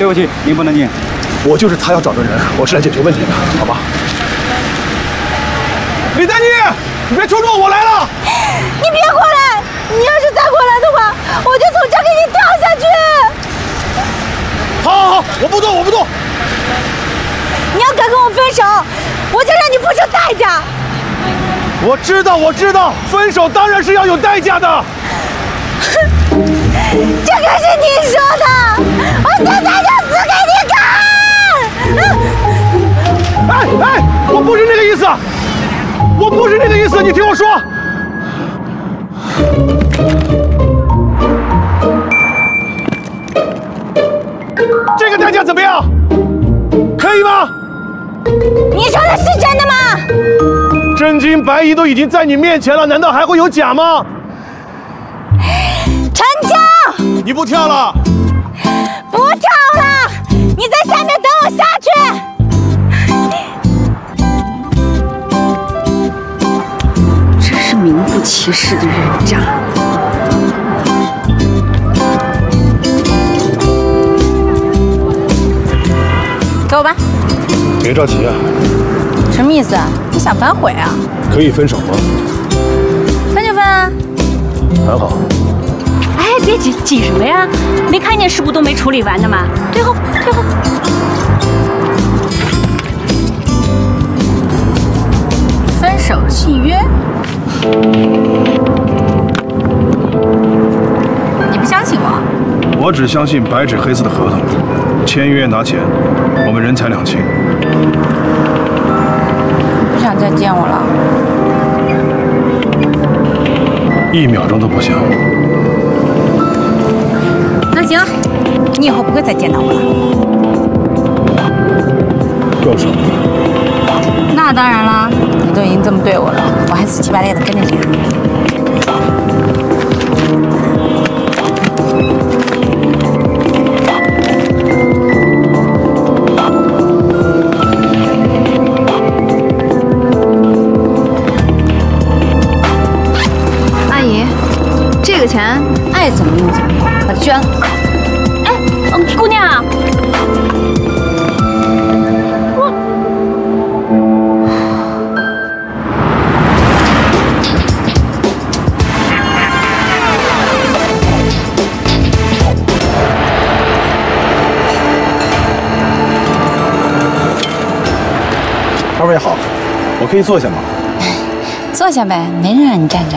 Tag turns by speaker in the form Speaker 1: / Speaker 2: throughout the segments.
Speaker 1: 对不起，您不能进。
Speaker 2: 我就是他要找的人，我是来解决问题的，好吧？李丹妮，你别冲动，我来了。
Speaker 3: 你别过来！你要是再过来的话，我就从这给你跳下去！
Speaker 2: 好，好，好，我不动，我不动。
Speaker 3: 你要敢跟我分手，我就让你付出代价！
Speaker 2: 我知道，我知道，分手当然是要有代价的。
Speaker 3: 这可是你说的，我现在就
Speaker 2: 我不是那个意思，我不是那个意思，你听我说。这个代价怎么样？可以吗？
Speaker 3: 你说的是真的吗？
Speaker 2: 真金白银都已经在你面前了，难道还会有假吗？
Speaker 3: 成交！
Speaker 2: 你不跳了？
Speaker 3: 不跳了！你在下面等我下去。
Speaker 4: 是名副其实的人渣。给我吧。
Speaker 2: 别着急啊，
Speaker 4: 什么意思啊？你想反悔啊？
Speaker 2: 可以分手吗？
Speaker 4: 分就分啊！
Speaker 2: 很好。
Speaker 5: 哎，别急，急什么呀？没看见事故都没处理完呢吗？退后，退后。
Speaker 4: 分手契约？你不相信我？
Speaker 2: 我只相信白纸黑字的合同，签约拿钱，我们人财两清。
Speaker 4: 不想再见我了？
Speaker 2: 一秒钟都不想。
Speaker 4: 那行，你以后不会再见到我了。
Speaker 2: 够爽。
Speaker 4: 那当然啦，你都已经这么对我了，我还死乞白赖的跟着你。
Speaker 2: 可以坐下吗？
Speaker 4: 坐下呗，没人让你站着。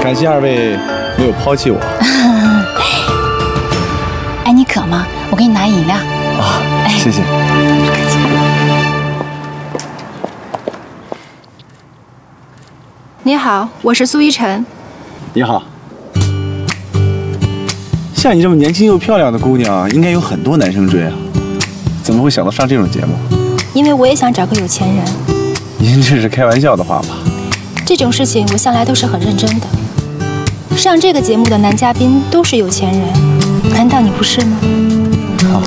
Speaker 6: 感谢二位没有抛弃我
Speaker 4: 哎，你渴吗？我给你拿饮料。
Speaker 6: 啊，谢谢。
Speaker 7: 你好，我是苏一晨。
Speaker 6: 你好，像你这么年轻又漂亮的姑娘，应该有很多男生追啊，怎么会想到上这种节目？
Speaker 8: 因为我也想找个有钱人。
Speaker 6: 您这是开玩笑的话吧？
Speaker 8: 这种事情我向来都是很认真的。上这个节目的男嘉宾都是有钱人，难道你不是吗？
Speaker 6: 好，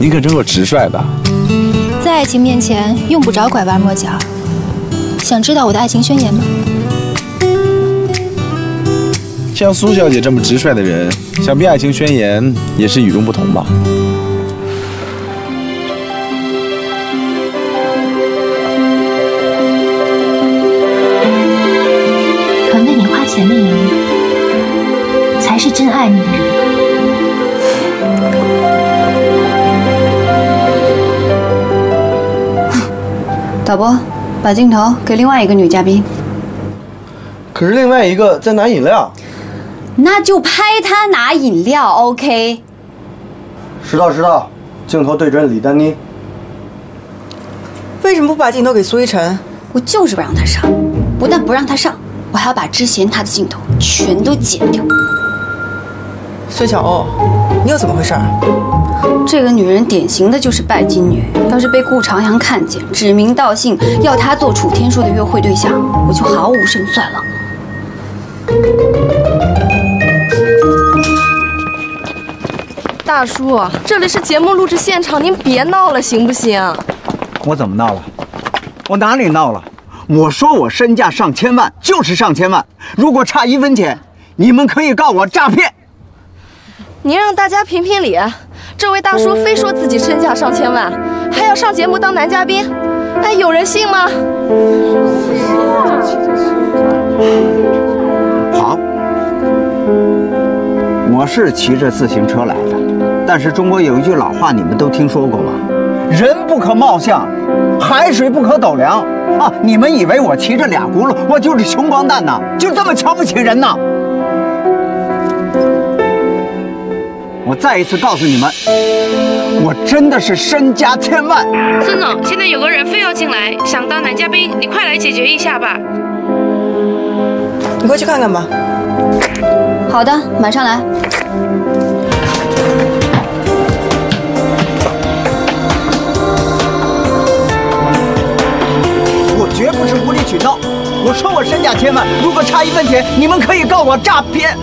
Speaker 6: 您可真够直率的。
Speaker 8: 在爱情面前用不着拐弯抹角。想知道我的爱情宣言吗？
Speaker 6: 像苏小姐这么直率的人，想必爱情宣言也是与众不同吧？
Speaker 8: 肯为你花钱的人，才是真爱你的人。
Speaker 7: 导播，把镜头给另外一个女嘉宾。
Speaker 9: 可是另外一个在拿饮料。
Speaker 3: 那就拍他拿饮料，OK？
Speaker 10: 石头，石头，镜头对准李丹妮。
Speaker 11: 为什么不把镜头给苏一晨？
Speaker 3: 我就是不让他上，不但不让他上，我还要把之前他的镜头全都剪掉。
Speaker 11: 孙小欧，你又怎么回事？
Speaker 3: 这个女人典型的就是拜金女，要是被顾长阳看见，指名道姓要她做楚天舒的约会对象，我就毫无胜算了。
Speaker 12: 大叔，这里是节目录制现场，您别闹了，行不行？
Speaker 13: 我怎么闹了？我哪里闹了？我说我身价上千万，就是上千万。如果差一分钱，你们可以告我诈骗。
Speaker 12: 您让大家评评理，这位大叔非说自己身价上千万，还要上节目当男嘉宾，哎，有人信吗？
Speaker 13: 好，我是骑着自行车来的，但是中国有一句老话，你们都听说过吗？人不可貌相，海水不可斗量啊！你们以为我骑着俩轱辘，我就是穷光蛋呐？就这么瞧不起人呐？我再一次告诉你们，我真的是身家千万。
Speaker 14: 孙总，现在有个人非要进来，想当男嘉宾，你快来解决一下吧。
Speaker 11: 你过去看看吧。
Speaker 3: 好的，马上来。
Speaker 13: 绝不是无理取闹。我说我身价千万，如果差一分钱，你们可以告我诈骗。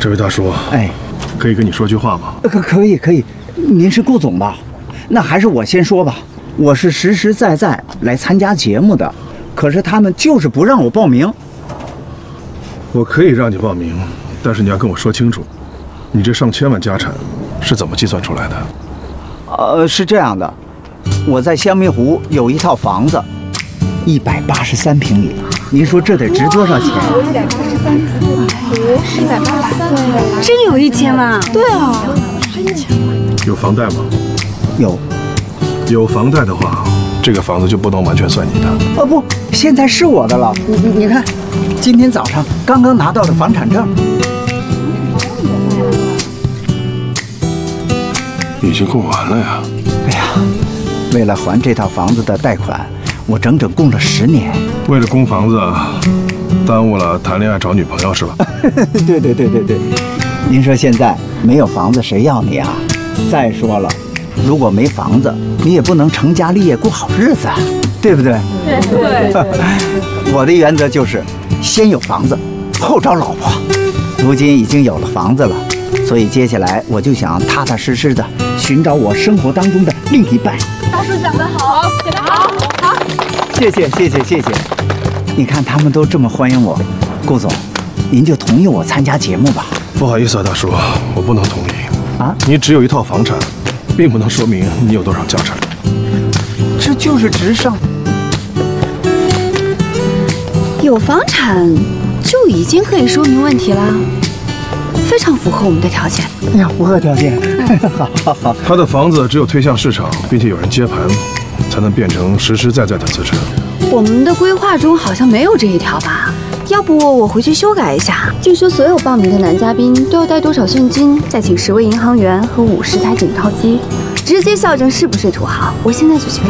Speaker 2: 这位大叔，
Speaker 13: 哎，
Speaker 2: 可以跟你说句话吗？
Speaker 13: 可可以可以，您是顾总吧？那还是我先说吧。我是实实在在来参加节目的，可是他们就是不让我报名。
Speaker 2: 我可以让你报名，但是你要跟我说清楚，你这上千万家产是怎么计算出来的？
Speaker 13: 呃，是这样的，我在香蜜湖有一套房子，一百八十三平米，您说这得值多少钱？
Speaker 15: 一百八十三平米，一百八十三，
Speaker 3: 真有一千万？
Speaker 15: 对啊，
Speaker 2: 有房贷吗？
Speaker 13: 有。
Speaker 2: 有房贷的话，这个房子就不能完全算你的。
Speaker 13: 哦不，现在是我的了。你你你看，今天早上刚刚拿到的房产证。
Speaker 2: 已经过完了呀。
Speaker 13: 哎呀，为了还这套房子的贷款，我整整供了十年。
Speaker 2: 为了供房子，耽误了谈恋爱找女朋友是吧？
Speaker 13: 对对对对对。您说现在没有房子谁要你啊？再说了。如果没房子，你也不能成家立业过好日子，对不对？
Speaker 15: 对
Speaker 13: 对。我的原则就是，先有房子，后找老婆。如今已经有了房子了，所以接下来我就想踏踏实实的寻找我生活当中的另一半。
Speaker 15: 大叔讲得好，讲得好，好。
Speaker 13: 谢谢谢谢谢谢。你看他们都这么欢迎我，顾总，您就同意我参加节目吧。
Speaker 2: 不好意思啊，大叔，我不能同意。
Speaker 13: 啊？
Speaker 2: 你只有一套房产。并不能说明你有多少家产，
Speaker 13: 这就是直上。
Speaker 3: 有房产就已经可以说明问题了，非常符合我们的条件。
Speaker 13: 哎呀，符合条件，好，好，好。
Speaker 2: 他的房子只有推向市场，并且有人接盘，才能变成实实在在的资产。
Speaker 3: 我们的规划中好像没有这一条吧？要不我回去修改一下。据说所有报名的男嘉宾都要带多少现金，再请十位银行员和五十台景套机，直接校正是不是土豪。我现在就去改。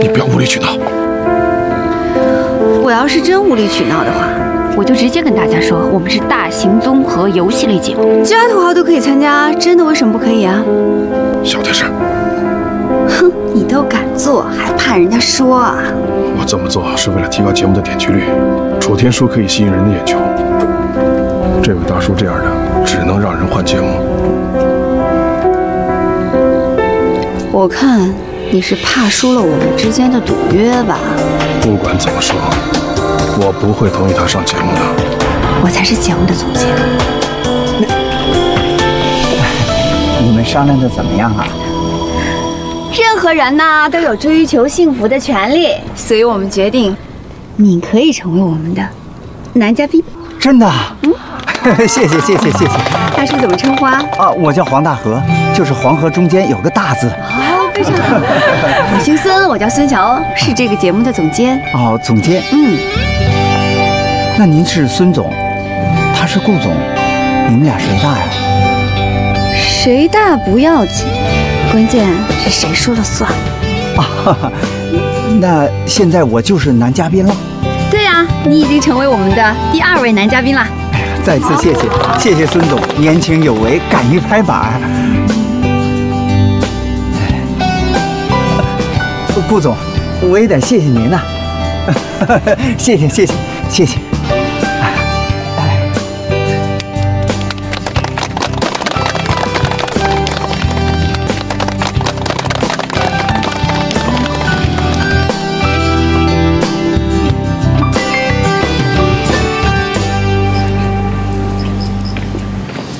Speaker 2: 你不要无理取闹。
Speaker 3: 我要是真无理取闹的话，我就直接跟大家说，我们是大型综合游戏类节目，其他土豪都可以参加，真的为什么不可以啊？
Speaker 2: 小点声。
Speaker 3: 哼，你都敢做，还怕人家说啊？
Speaker 2: 我这么做是为了提高节目的点击率，楚天舒可以吸引人的眼球。这位大叔这样的，只能让人换节目。
Speaker 3: 我看你是怕输了我们之间的赌约吧？
Speaker 2: 不管怎么说，我不会同意他上节目的。
Speaker 3: 我才是节目的总监。
Speaker 13: 你们商量的怎么样啊？
Speaker 3: 任何人呢都有追求幸福的权利，所以我们决定，你可以成为我们的男嘉宾。
Speaker 13: 真的？嗯，谢谢谢谢谢谢。
Speaker 3: 大叔怎么称呼啊？
Speaker 13: 啊，我叫黄大河，就是黄河中间有个大字。
Speaker 3: 哦，非常好。我姓孙，我叫孙乔欧，是这个节目的总监。
Speaker 13: 哦，总监。
Speaker 3: 嗯，
Speaker 13: 那您是孙总，他是顾总，你们俩谁大呀？
Speaker 3: 谁大不要紧，关键是谁说了算。
Speaker 13: 啊，哈哈那现在我就是男嘉宾了。
Speaker 3: 对呀、你已经成为我们的第二位男嘉宾了。哎呀。
Speaker 13: 再次谢谢，谢谢孙总，年轻有为，敢于拍板。顾总，我也得谢谢您呐、谢谢谢谢谢谢。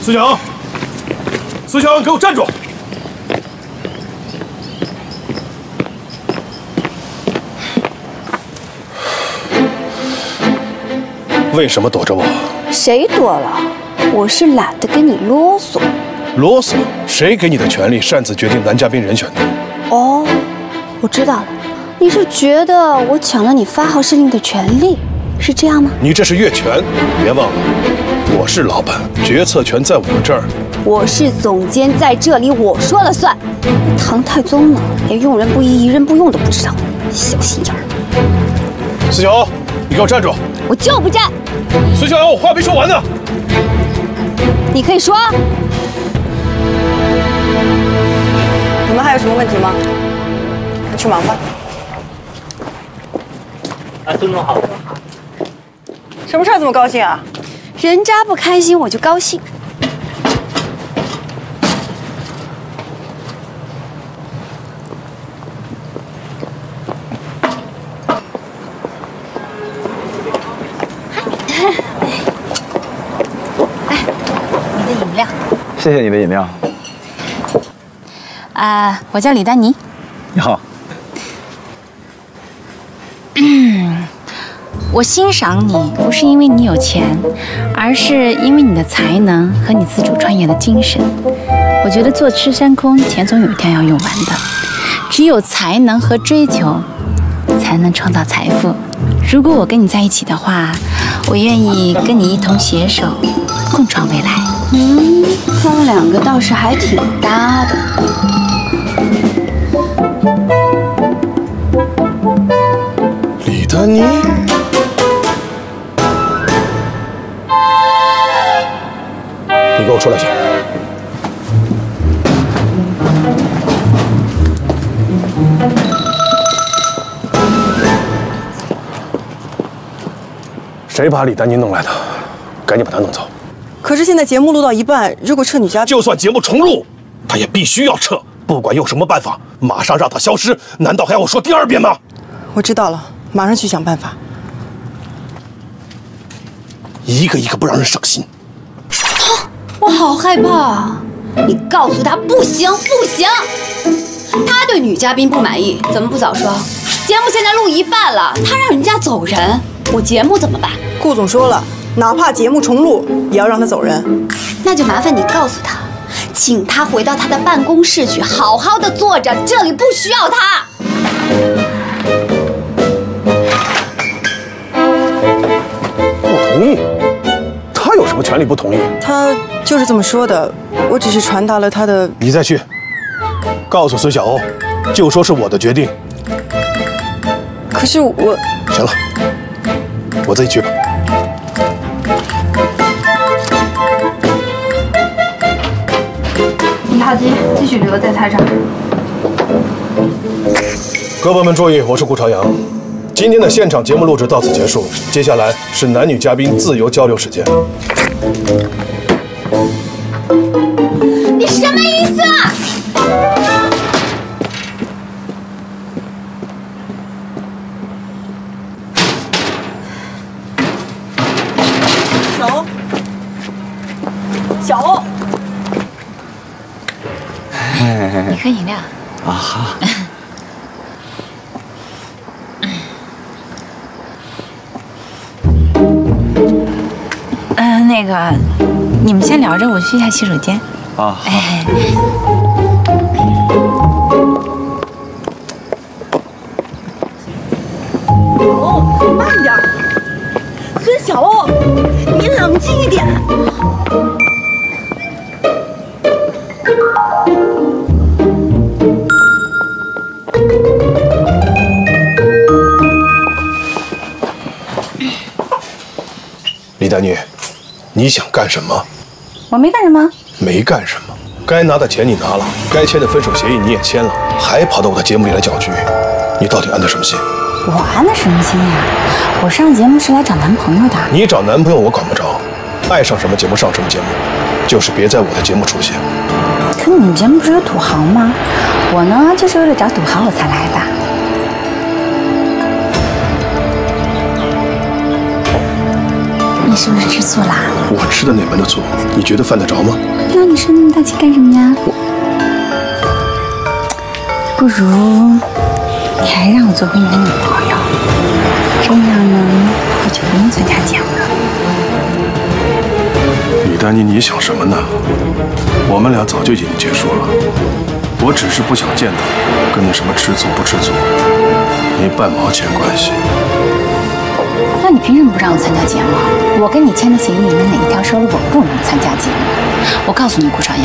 Speaker 2: 孙强，孙强，给我站住！为什么躲着我？
Speaker 3: 谁躲了？我是懒得跟你啰嗦。
Speaker 2: 啰嗦？谁给你的权利擅自决定男嘉宾人选的？
Speaker 3: 哦，我知道了，你是觉得我抢了你发号施令的权利，是这样吗？
Speaker 2: 你这是越权！别忘了，我是老板，决策权在我这儿。
Speaker 3: 我是总监，在这里我说了算。唐太宗呢，连用人不疑，疑人不用都不知道，小心眼儿。
Speaker 2: 孙小欧，你给我站住！
Speaker 3: 我就不站，
Speaker 2: 孙小欧，我话没说完呢。
Speaker 3: 你可以说。
Speaker 11: 你们还有什么问题吗？你去忙吧。
Speaker 9: 啊，孙总好。
Speaker 11: 什么事儿这么高兴啊？
Speaker 3: 人渣不开心我就高兴。
Speaker 4: 你的饮料。
Speaker 6: 谢谢你的饮料。
Speaker 4: 啊、我叫李丹妮。
Speaker 6: 你好，
Speaker 4: 我欣赏你不是因为你有钱，而是因为你的才能和你自主创业的精神。我觉得坐吃山空，钱总有一天要用完的。只有才能和追求，才能创造财富。如果我跟你在一起的话，我愿意跟你一同携手，共创未来。
Speaker 3: 嗯，他们两个倒是还挺搭的。
Speaker 2: 李丹妮，出来一下。谁把李丹妮弄来的？赶紧把她弄走。
Speaker 11: 可是现在节目录到一半，如果撤女嘉宾，
Speaker 2: 就算节目重录，她也必须要撤，不管用什么办法，马上让她消失。难道还要我说第二遍吗？
Speaker 11: 我知道了，马上去想办法。
Speaker 2: 一个一个不让人省心。
Speaker 3: 我好害怕！你告诉他不行不行。他对女嘉宾不满意，怎么不早说？节目现在录一半了，他让人家走人，我节目怎么办？
Speaker 11: 顾总说了，哪怕节目重录，也要让他走人。
Speaker 3: 那就麻烦你告诉他，请他回到他的办公室去，好好的坐着，这里不需要他。
Speaker 2: 不同意？他有什么权利不同意？
Speaker 11: 他就是这么说的，我只是传达了他的。
Speaker 2: 你再去，告诉孙小欧，就说是我的决定。
Speaker 11: 可是我……
Speaker 2: 行了，我自己去吧。
Speaker 16: 一号机继续留在台上。
Speaker 2: 各位们注意，我是顾朝阳。今天的现场节目录制到此结束，接下来是男女嘉宾自由交流时间。
Speaker 3: 你什么意思啊？
Speaker 11: 小欧，小欧，
Speaker 4: 你喝饮料。
Speaker 13: 啊哈。
Speaker 4: 你们先聊着，我去一下洗手间。
Speaker 6: 啊！
Speaker 4: 哎，
Speaker 2: 牛，
Speaker 3: 慢点！孙小欧，你冷静一点！
Speaker 2: 李大妮。你想干什么？
Speaker 4: 我没干什么。
Speaker 2: 没干什么，该拿的钱你拿了，该签的分手协议你也签了，还跑到我的节目里来搅局，你到底安的什么心？
Speaker 4: 我安的什么心呀？我上节目是来找男朋友的。
Speaker 2: 你找男朋友我管不着，爱上什么节目上什么节目，就是别在我的节目出现。
Speaker 4: 可你们节目不是有土豪吗？我呢，就是为了找土豪我才来的。你是不是吃醋啦？
Speaker 2: 我吃的哪门的醋？你觉得犯得着吗？
Speaker 4: 那你生那么大气干什么呀？不如你还让我做回你的女朋友，这样呢，我就不用参加节目了。
Speaker 2: 李丹妮，你想什么呢？我们俩早就已经结束了，我只是不想见到你，跟你什么吃醋不吃醋没半毛钱关系。
Speaker 4: 那你凭什么不让我参加节目？我跟你签的协议里面哪一条说了我不能参加节目？我告诉你，顾朝阳，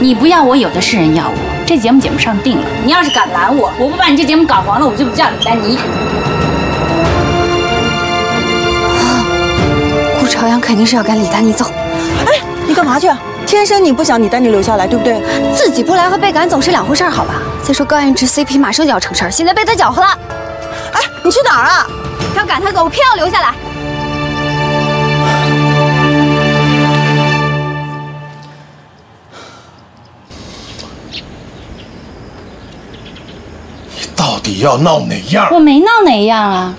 Speaker 4: 你不要我，有的是人要我。这节目节目上定了，你要是敢拦我，我不把你这节目搞黄了，我就不叫李丹妮。
Speaker 3: 顾朝阳肯定是要赶李丹妮走。
Speaker 11: 哎，你干嘛去？天生你不想李丹妮留下来，对不对？
Speaker 3: 自己不来和被赶走是两回事，好吧？再说高颜值 CP 马上就要成事儿，现在被他搅和了。
Speaker 11: 哎，你去哪儿啊？
Speaker 3: 要赶他走，我偏要留下来。
Speaker 2: 你到底要闹哪样？
Speaker 4: 我没闹哪样啊！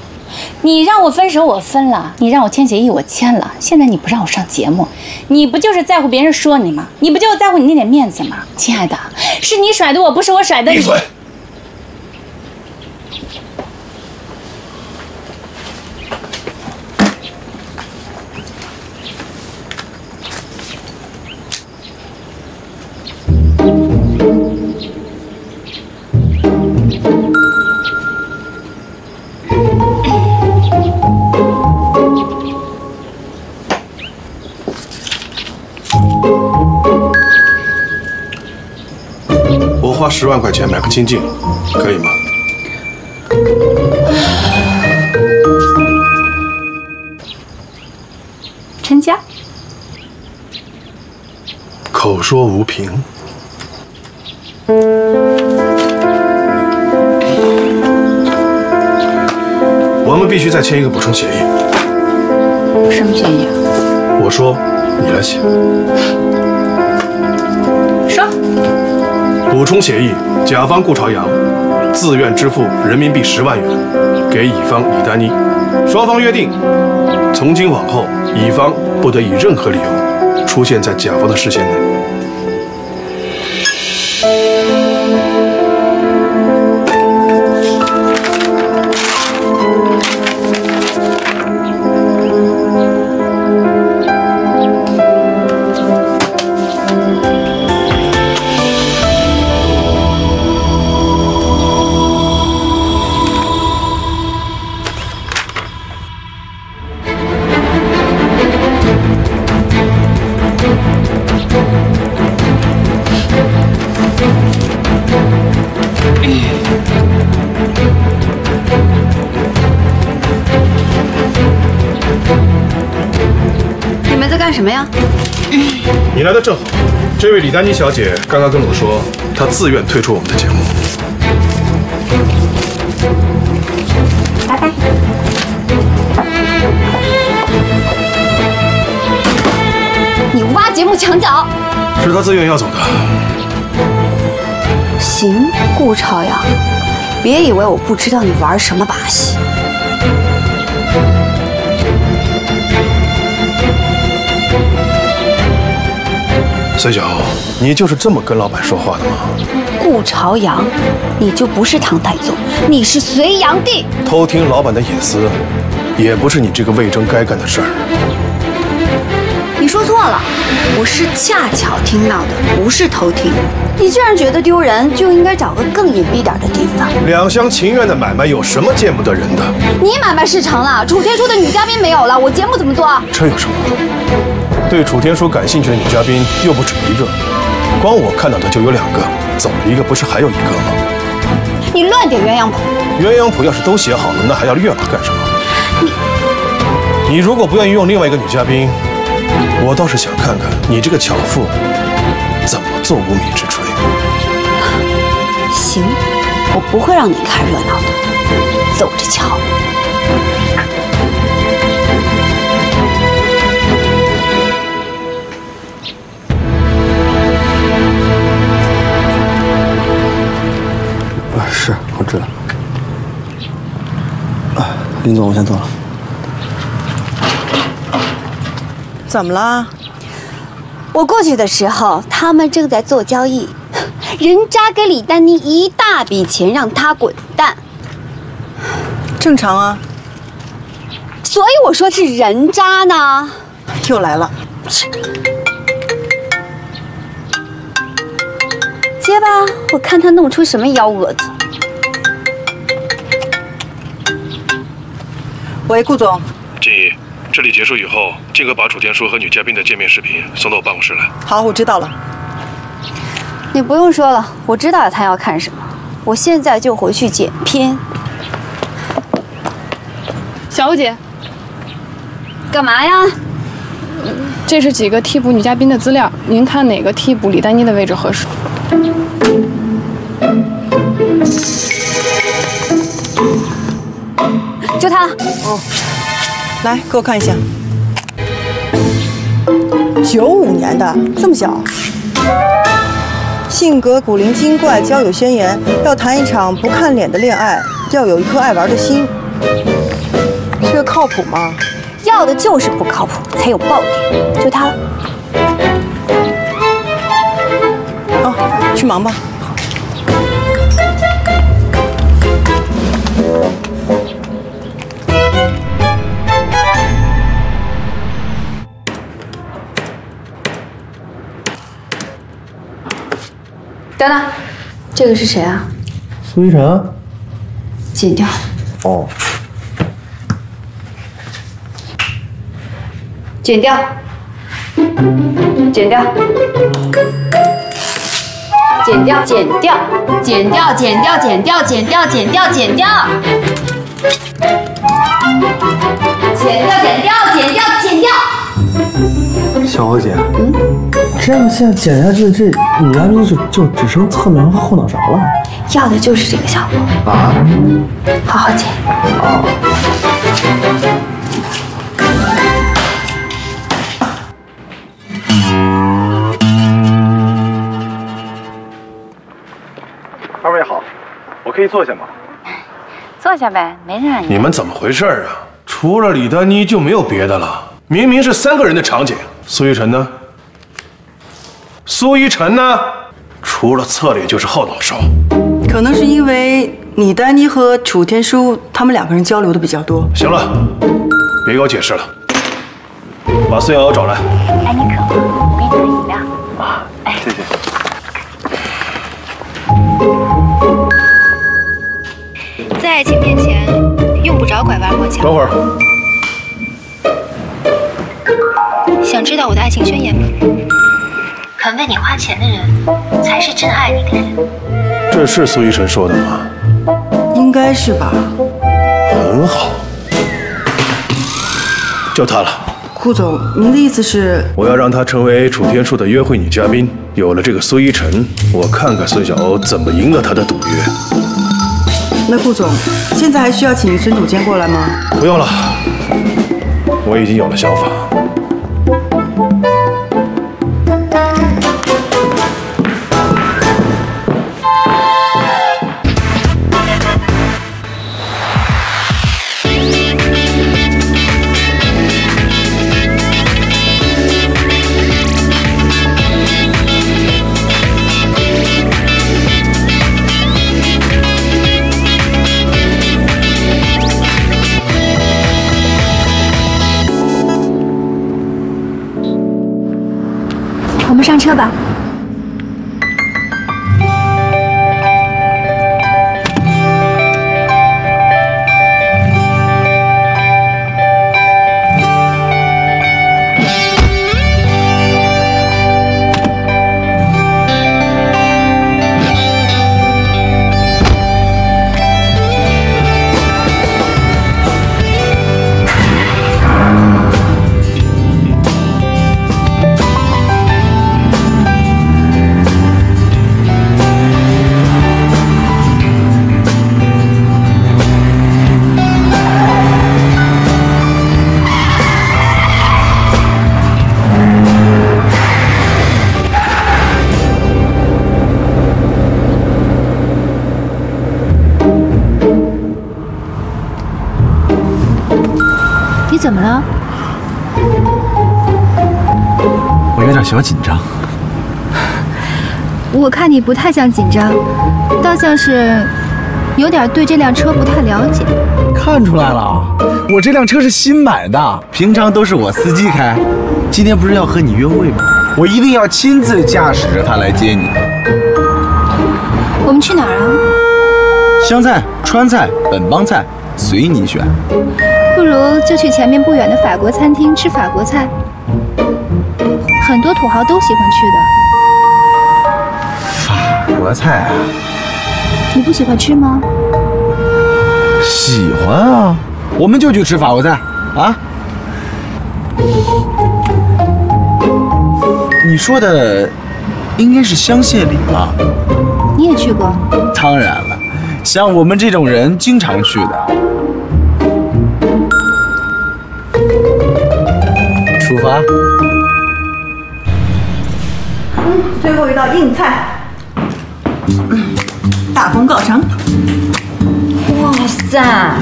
Speaker 4: 你让我分手，我分了；你让我签协议，我签了。现在你不让我上节目，你不就是在乎别人说你吗？你不就在乎你那点面子吗？亲爱的，是你甩的我，不是我甩的你。
Speaker 2: 闭嘴！十万块钱买个清净，可以吗？
Speaker 4: 陈家。
Speaker 2: 口说无凭。我们必须再签一个补充协议。
Speaker 4: 什么协议啊？
Speaker 2: 我说，你来写。补充协议：甲方顾朝阳自愿支付人民币十万元给乙方李丹妮，双方约定，从今往后，乙方不得以任何理由出现在甲方的视线内。来的正好，这位李丹妮小姐刚刚跟我说，她自愿退出我们的节目。
Speaker 4: 拜拜。
Speaker 3: 你挖节目墙角。
Speaker 2: 是她自愿要走的。
Speaker 3: 行，顾朝阳，别以为我不知道你玩什么把戏。
Speaker 2: 孙晓，你就是这么跟老板说话的吗？
Speaker 3: 顾朝阳，你就不是唐太宗，你是隋炀帝。
Speaker 2: 偷听老板的隐私，也不是你这个魏征该干的事儿。
Speaker 3: 你说错了，我是恰巧听到的，不是偷听。你既然觉得丢人，就应该找个更隐蔽点的地方。
Speaker 2: 两厢情愿的买卖有什么见不得人的？
Speaker 3: 你买卖事成了，楚天舒的女嘉宾没有了，我节目怎么做？
Speaker 2: 这有什么？对楚天舒感兴趣的女嘉宾又不止一个，光我看到的就有两个，走了一个，不是还有一个吗？
Speaker 3: 你乱点鸳鸯谱。
Speaker 2: 鸳鸯谱要是都写好了，那还要月老干什么？你如果不愿意用另外一个女嘉宾，我倒是想看看你这个巧妇怎么做无米之炊。
Speaker 9: 行，我不会让你看热闹的，走着瞧。
Speaker 10: 知道。啊，林总，我先走了。
Speaker 11: 怎么了？
Speaker 9: 我过去的时候，他们正在做交易，人渣给李丹妮一大笔钱，让她滚蛋。
Speaker 11: 正常啊。
Speaker 9: 所以我说是人渣呢。
Speaker 11: 又来了。
Speaker 9: 接吧，我看他弄出什么幺蛾子。
Speaker 11: 喂，顾总。
Speaker 2: 静怡，这里结束以后，尽快把楚天舒和女嘉宾的见面视频送到我办公室来。
Speaker 11: 好，我知道了。
Speaker 9: 你不用说了，我知道他要看什么，我现在就回去剪片。
Speaker 16: 小欧姐，
Speaker 9: 干嘛呀？
Speaker 16: 这是几个替补女嘉宾的资料，您看哪个替补李丹妮的位置合适？
Speaker 9: 就他了。
Speaker 11: 哦，来给我看一下。九五年的，这么小。性格古灵精怪，交友宣言，要谈一场不看脸的恋爱，要有一颗爱玩的心。这个靠谱吗？
Speaker 9: 要的就是不靠谱，才有爆点。就他了。
Speaker 11: 哦，去忙吧。
Speaker 3: 等等，这个是谁啊？
Speaker 10: 苏一晨。
Speaker 3: 剪掉。
Speaker 10: 哦。
Speaker 3: 剪掉。剪掉。剪掉，剪掉，剪掉，剪掉，剪掉，剪掉，剪掉，剪掉，剪掉，剪掉，剪掉，剪掉。
Speaker 10: 小欧姐，嗯，这样现在剪下去，这女嘉宾就就只剩侧面和后脑勺了。
Speaker 9: 要的就是这个效果。
Speaker 10: 啊？
Speaker 9: 好好剪。
Speaker 10: 哦。
Speaker 6: 二位好，我可以坐下吗？
Speaker 4: 坐下呗，没人让你。
Speaker 2: 你们怎么回事啊？除了李丹妮就没有别的了？明明是三个人的场景。苏一晨呢？苏一晨呢？除了侧脸就是后脑勺。
Speaker 11: 可能是因为你丹妮和楚天舒他们两个人交流的比较多。
Speaker 2: 行了，别给我解释了，把孙瑶瑶找来。
Speaker 4: 哎，你渴吗？我给你拿饮料。
Speaker 6: 啊，谢谢。
Speaker 8: 在爱情面前，用不着拐弯抹角。
Speaker 2: 等会儿。
Speaker 8: 知道我的爱情宣言吗？肯为你花钱的人，才是真爱你的人。
Speaker 2: 这是苏一晨说的吗？
Speaker 11: 应该是吧。
Speaker 2: 很好，就她了。
Speaker 11: 顾总，您的意思是？
Speaker 2: 我要让她成为楚天树的约会女嘉宾。有了这个苏一晨，我看看孙小欧怎么赢了他的赌约。
Speaker 11: 那顾总，现在还需要请孙总监过来吗？
Speaker 2: 不用了，我已经有了想法。
Speaker 8: 车吧。
Speaker 6: 小紧张。
Speaker 8: 我看你不太像紧张，倒像是有点对这辆车不太了解。
Speaker 6: 看出来了，我这辆车是新买的，平常都是我司机开。今天不是要和你约会吗？我一定要亲自驾驶着它来接你。
Speaker 8: 我们去哪儿啊？
Speaker 6: 湘菜、川菜、本帮菜，随你选。
Speaker 8: 不如就去前面不远的法国餐厅吃法国菜，很多土豪都喜欢去的。
Speaker 6: 法国菜啊，
Speaker 8: 你不喜欢吃吗？
Speaker 6: 喜欢啊，我们就去吃法国菜啊。你说的应该是香榭里吧？
Speaker 8: 你也去过？
Speaker 6: 当然了，像我们这种人经常去的。出发。
Speaker 11: 最后一道硬菜，大功告成。
Speaker 3: 哇塞，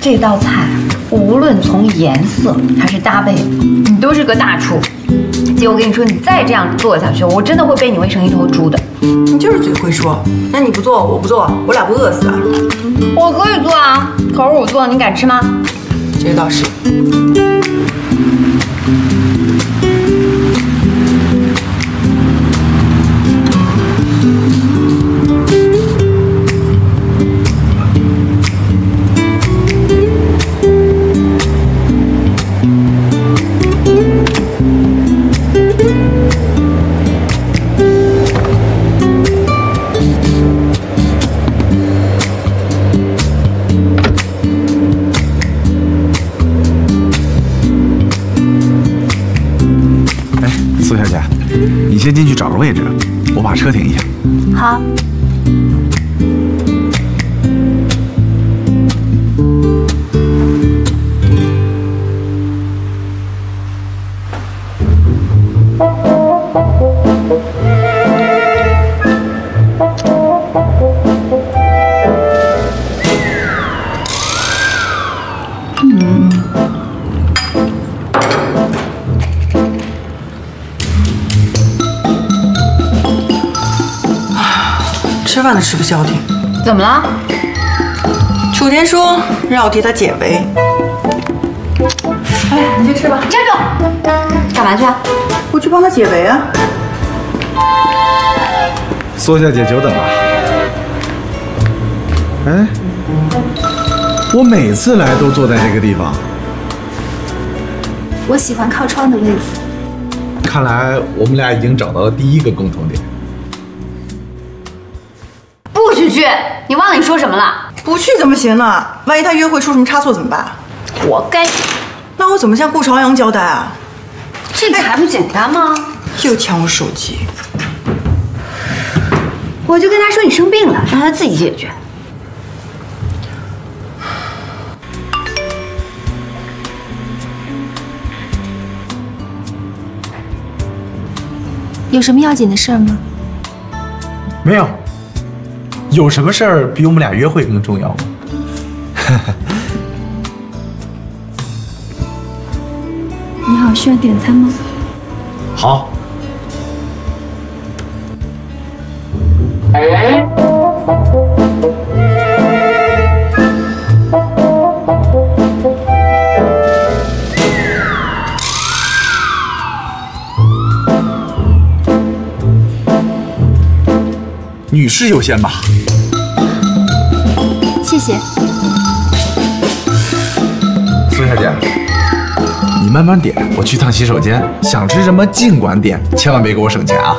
Speaker 3: 这道菜无论从颜色还是搭配，你都是个大厨。姐，我跟你说，你再这样做下去，我真的会被你喂成一头猪的。
Speaker 11: 你就是嘴会说，那你不做，我不做，我俩不饿死啊？
Speaker 3: 我可以做啊，可是我做，你敢吃吗？
Speaker 11: 这倒是。吃饭的吃不消停。
Speaker 3: 怎么了？
Speaker 11: 楚天说让我替他解围。哎，你去吃吧。
Speaker 3: 站住！干嘛去啊？
Speaker 11: 我去帮他解围啊。
Speaker 6: 苏小姐久等了。哎，我每次来都坐在这个地方，
Speaker 8: 我喜欢靠窗的位置。
Speaker 6: 看来我们俩已经找到了第一个共同点。
Speaker 3: 去！你忘了你说什么了？
Speaker 11: 不去怎么行呢？万一他约会出什么差错怎么办？
Speaker 3: 活该！
Speaker 11: 那我怎么向顾朝阳交代啊？
Speaker 3: 这个还不简单吗？
Speaker 11: 又抢我手机，
Speaker 3: 我就跟他说你生病了，让他自己解决。
Speaker 8: 有什么要紧的事儿吗？
Speaker 6: 没有。有什么事儿比我们俩约会更重要吗？
Speaker 8: 你好，需要点餐吗？
Speaker 6: 好。女士优先吧。
Speaker 8: 谢谢。
Speaker 6: 苏小姐，你慢慢点，我去趟洗手间。想吃什么尽管点，千万别给我省钱啊！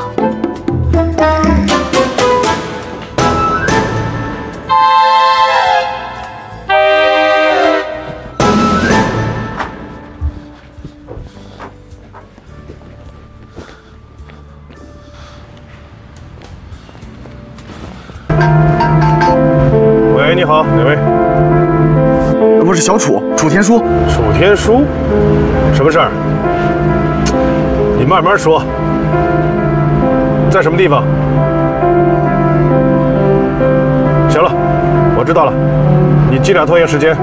Speaker 6: 小楚，楚天书。
Speaker 2: 楚天书，什么事儿？你慢慢说。在什么地方？行了，我知道了。你尽量拖延时间，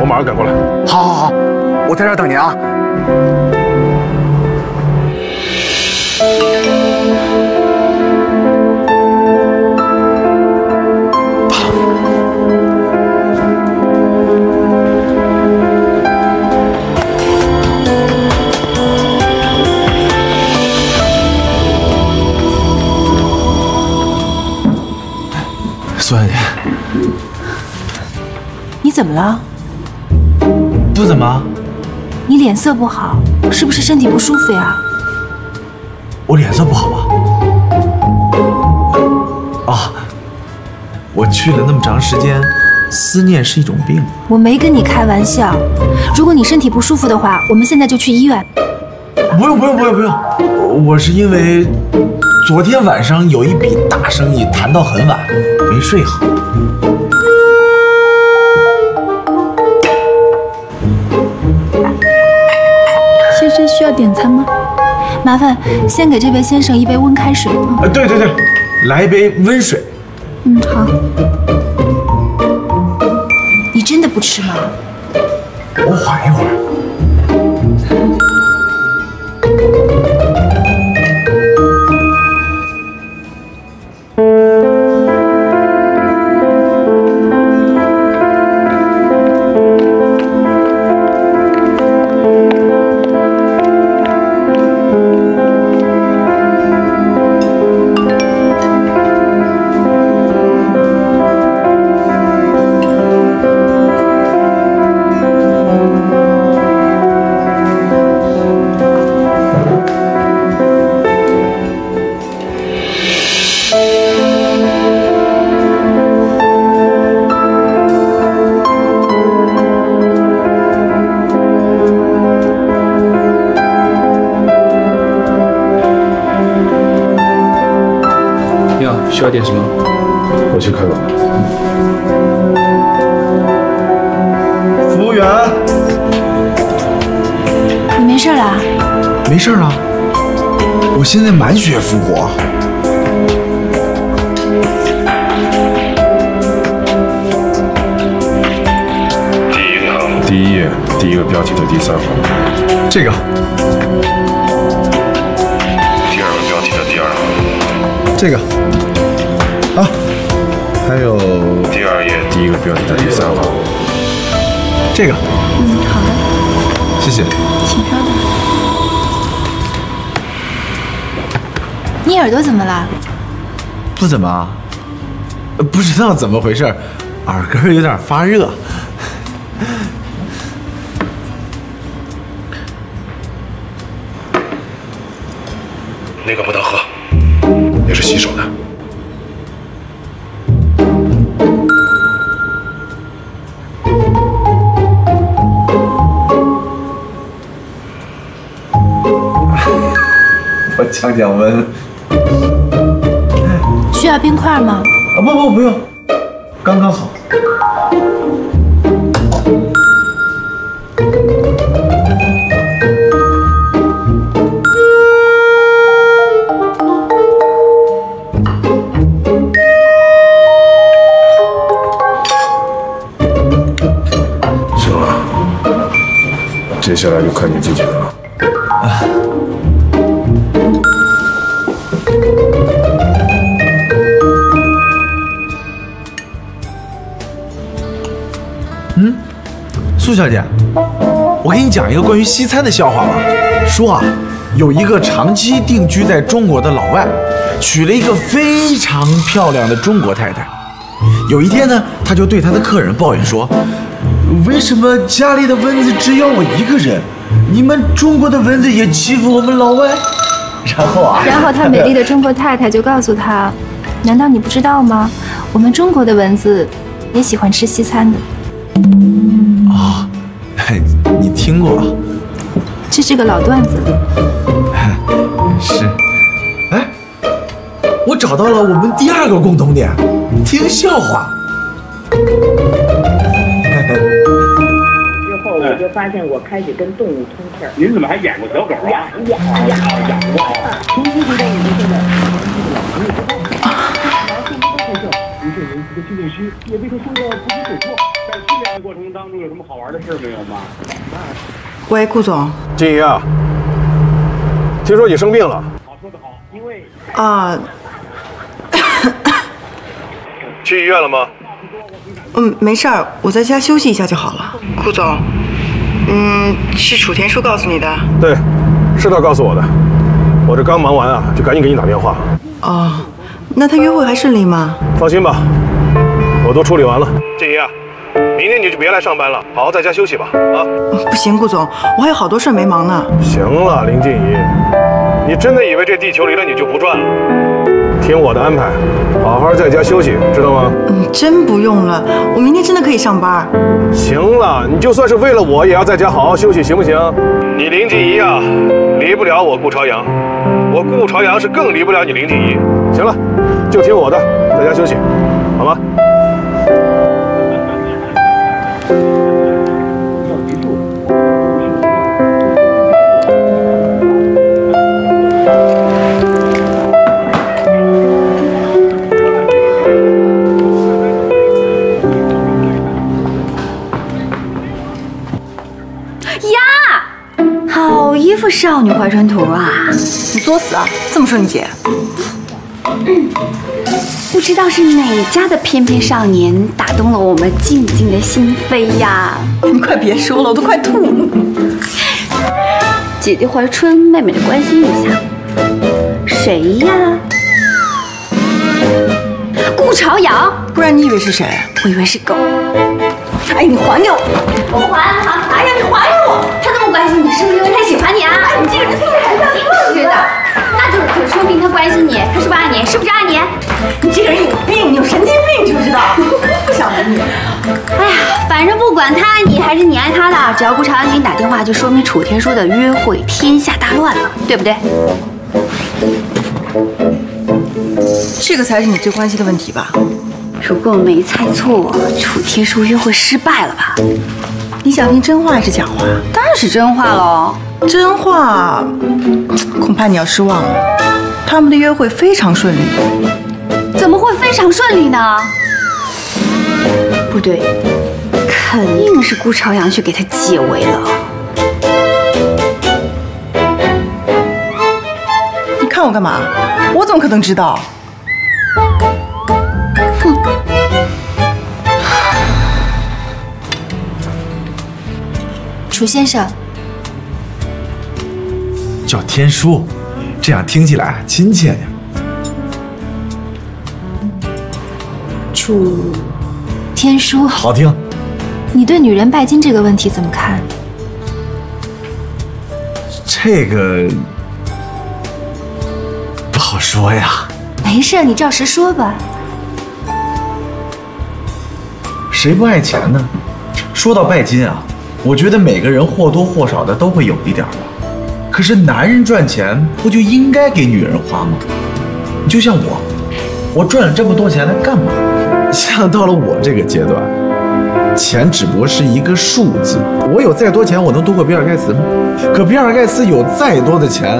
Speaker 2: 我
Speaker 17: 马上赶过来。
Speaker 6: 好，好，好，我在这儿等您啊。苏小姐，
Speaker 8: 你怎么了？
Speaker 6: 不怎么，
Speaker 8: 你脸色不好，是不是身体不舒服呀？
Speaker 6: 我脸色不好吗？啊，我去了那么长时间，思念是一种病。
Speaker 8: 我没跟你开玩笑。如果你身体不舒服的话，我们现在就去医院。
Speaker 6: 不用不用不用不用，我是因为昨天晚上有一笔大生意谈到很晚，没睡好。
Speaker 4: 先生需要点餐吗？
Speaker 8: 麻烦先给这位先生一杯温开水。
Speaker 6: 啊，对对对，来一杯温水。
Speaker 4: 嗯，好。
Speaker 8: 你真的不吃吗？
Speaker 6: 我缓一会儿。
Speaker 18: 需要点什么？
Speaker 17: 我去看看。服务员，
Speaker 8: 你没事了？
Speaker 6: 没事了，我现在满血复活。
Speaker 17: 第一行第一页第一个标题的第三行，
Speaker 6: 这个，
Speaker 17: 第二个标题的第二行，
Speaker 6: 这个，啊，还有
Speaker 17: 第二页第一个标题的第三行，
Speaker 6: 这个，
Speaker 4: 嗯，好的，
Speaker 6: 谢谢。
Speaker 4: 请稍等。
Speaker 8: 你耳朵怎么了？
Speaker 6: 不怎么啊，呃不知道怎么回事，耳根有点发热。降降温。
Speaker 8: 需要冰块吗？
Speaker 6: 啊不不不用，苏小姐，我给你讲一个关于西餐的笑话吧。说啊，有一个长期定居在中国的老外，娶了一个非常漂亮的中国太太。有一天呢，他就对他的客人抱怨说：“为什么家里的蚊子只咬我一个人？你们中国的蚊子也欺负我们老外？” 然后啊，
Speaker 8: 然后他美丽的中国太太就告诉他：“难道你不知道吗？我们中国的蚊子也喜欢吃西餐的。
Speaker 6: 啊，嘿你听过啊？
Speaker 8: 这是个老段子。
Speaker 6: 是。哎，我找到了我们第二个共同点，听笑话。
Speaker 19: 之后我就发现我开始跟动物通气儿。
Speaker 20: 您怎么还演过小狗啊？
Speaker 19: 呀呀呀！从一回到你们现在，毛病都很小，不是年级的训练师也被他说的不知所措，
Speaker 20: 过程当中有什么好玩的事没有吗？
Speaker 11: 喂，顾总。
Speaker 2: 静怡啊，听说你生病了，
Speaker 20: 好说得好，因为
Speaker 11: 啊，
Speaker 2: 去医院了吗？
Speaker 11: 嗯，没事儿，我在家休息一下就好了。顾总，嗯，是楚天叔告诉你的。
Speaker 2: 对，是他告诉我的。我这刚忙完啊，就赶紧给你打电话。
Speaker 11: 哦，那他约会还顺利吗？
Speaker 2: 放心吧，我都处理完了。静怡啊，明天你就别来上班了，好好在家休息吧。啊，
Speaker 11: 不行，顾总，我还有好多事没忙呢。
Speaker 2: 行了，林静怡，你真的以为这地球离了你就不转了？听我的安排，好好在家休息，知道吗？
Speaker 11: 嗯，真不用了，我明天真的可以上班。
Speaker 2: 行了，你就算是为了我，也要在家好好休息，行不行？你林静怡啊，离不了我顾朝阳，我顾朝阳是更离不了你林静怡。行了，就听我的，在家休息，好吗？
Speaker 3: 副少女怀春图啊！
Speaker 11: 你作死啊！这么说你姐？
Speaker 3: 不知道是哪家的翩翩少年打动了我们静静的心扉呀！
Speaker 11: 你快别说了，我都快吐了。
Speaker 3: 姐姐怀春，妹妹的关心一下。谁呀？顾朝阳，
Speaker 11: 不然你以为是谁？
Speaker 3: 我以为是狗。
Speaker 11: 哎，你还给我！
Speaker 3: 我不还！哎呀，你还你，是不是因为他喜欢你啊？哎，你这个人素质还算特别的，那就是可说明他关心你，他是不是爱你？是不是爱你？
Speaker 11: 你这个人有病，你有神经病，知不知道？不想理你。
Speaker 3: 哎呀，反正不管他爱你还是你爱他的，只要顾长安给你打电话，就说明楚天说的约会天下大乱了，对不对？
Speaker 11: 这个才是你最关心的问题吧？
Speaker 3: 如果我没猜错，楚天舒约会失败了吧？
Speaker 11: 你想听真话还是假话？
Speaker 3: 当然是真话喽。
Speaker 11: 真话，恐怕你要失望了。他们的约会非常顺利。
Speaker 3: 怎么会非常顺利呢？不对，肯定是顾朝阳去给他解围了。
Speaker 11: 你看我干嘛？我怎么可能知道？
Speaker 8: 楚先生，
Speaker 6: 叫天书，这样听起来亲切点。
Speaker 8: 楚天书，
Speaker 6: 好听。
Speaker 8: 你对女人拜金这个问题怎么看？
Speaker 6: 这个不好说呀。
Speaker 8: 没事，你照实说吧。
Speaker 6: 谁不爱钱呢？说到拜金啊，我觉得每个人或多或少的都会有一点吧。可是男人赚钱不就应该给女人花吗？就像我，我赚了这么多钱来干嘛？像到了我这个阶段，钱只不过是一个数字。我有再多钱，我能多过比尔盖茨吗？可比尔盖茨有再多的钱，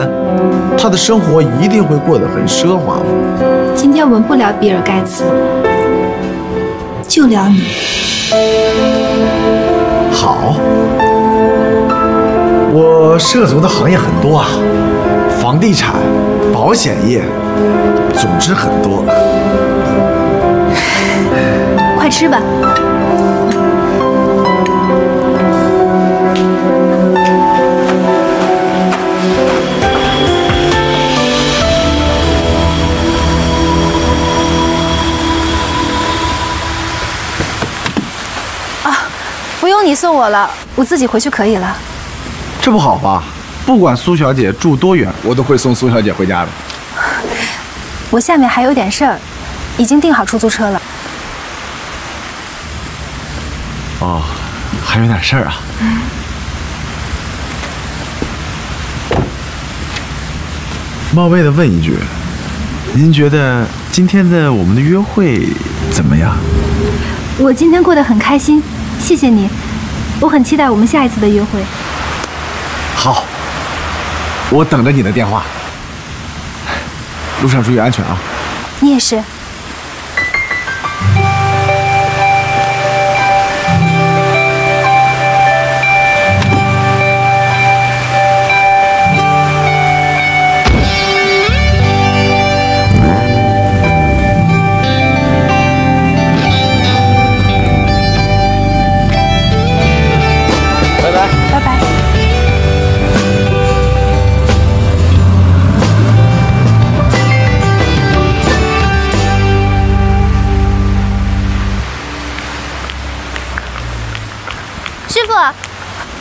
Speaker 6: 他的生活一定会过得很奢华吗？
Speaker 8: 今天我们不聊比尔盖茨，就聊你。
Speaker 6: 好，我涉足的行业很多啊，房地产、保险业，总之很多。
Speaker 8: 快吃吧。你送我了，我自己回去可以了。
Speaker 10: 这不好吧？不管苏小姐住多远，我都会送苏小姐回家的。
Speaker 8: 我下面还有点事儿，已经订好出租车了。
Speaker 6: 哦，还有点事儿啊。冒昧的问一句，您觉得今天的我们的约会怎么样？
Speaker 8: 我今天过得很开心，谢谢你。我很期待我们下一次的约会。
Speaker 6: 好，我等着你的电话。路上注意安全啊！
Speaker 8: 你也是。